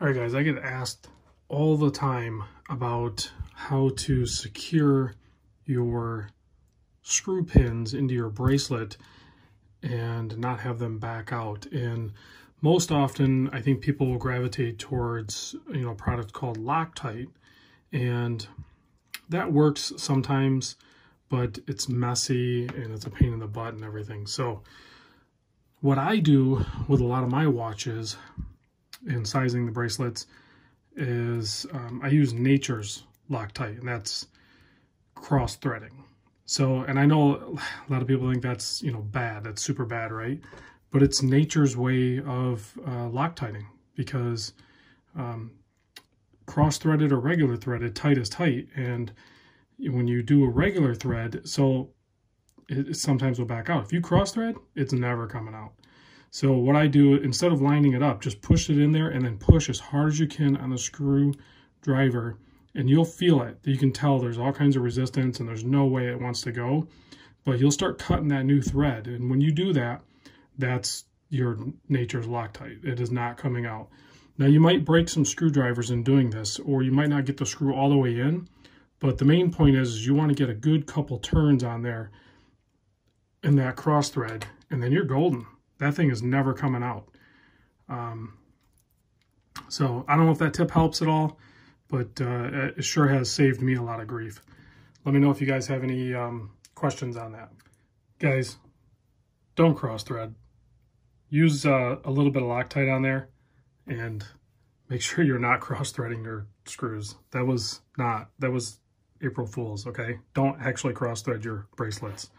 All right, guys, I get asked all the time about how to secure your screw pins into your bracelet and not have them back out. And most often, I think people will gravitate towards, you know, a product called Loctite. And that works sometimes, but it's messy and it's a pain in the butt and everything. So what I do with a lot of my watches in sizing the bracelets is um, I use Nature's Loctite, and that's cross threading. So, and I know a lot of people think that's, you know, bad. That's super bad, right? But it's nature's way of uh, Loctiting because um, cross threaded or regular threaded, tight is tight. And when you do a regular thread, so it, it sometimes will back out. If you cross thread, it's never coming out. So what I do, instead of lining it up, just push it in there and then push as hard as you can on the screw driver and you'll feel it. You can tell there's all kinds of resistance and there's no way it wants to go, but you'll start cutting that new thread. And when you do that, that's your nature's Loctite. It is not coming out. Now you might break some screwdrivers in doing this, or you might not get the screw all the way in, but the main point is, is you want to get a good couple turns on there in that cross thread, and then you're golden that thing is never coming out. Um, so I don't know if that tip helps at all, but uh, it sure has saved me a lot of grief. Let me know if you guys have any um, questions on that. Guys, don't cross thread. Use uh, a little bit of Loctite on there and make sure you're not cross threading your screws. That was not, that was April Fool's, okay? Don't actually cross thread your bracelets.